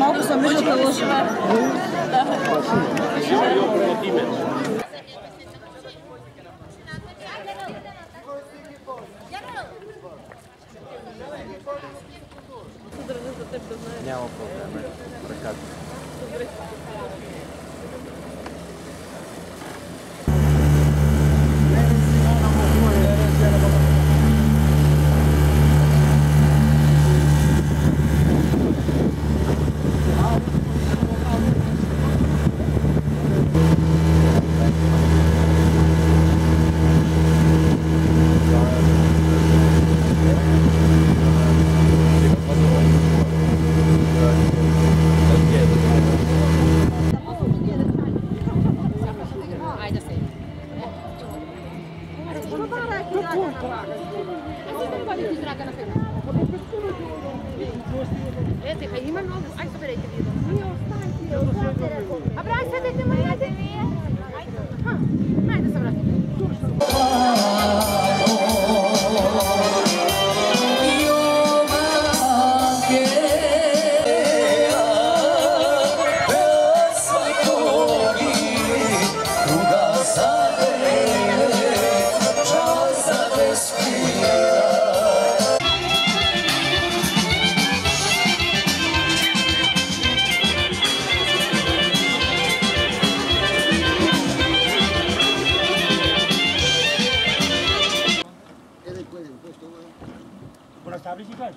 малко съм минута лъжа. Няма проблем. Ръката. conta. Abraço, até amanhã. establish it guys.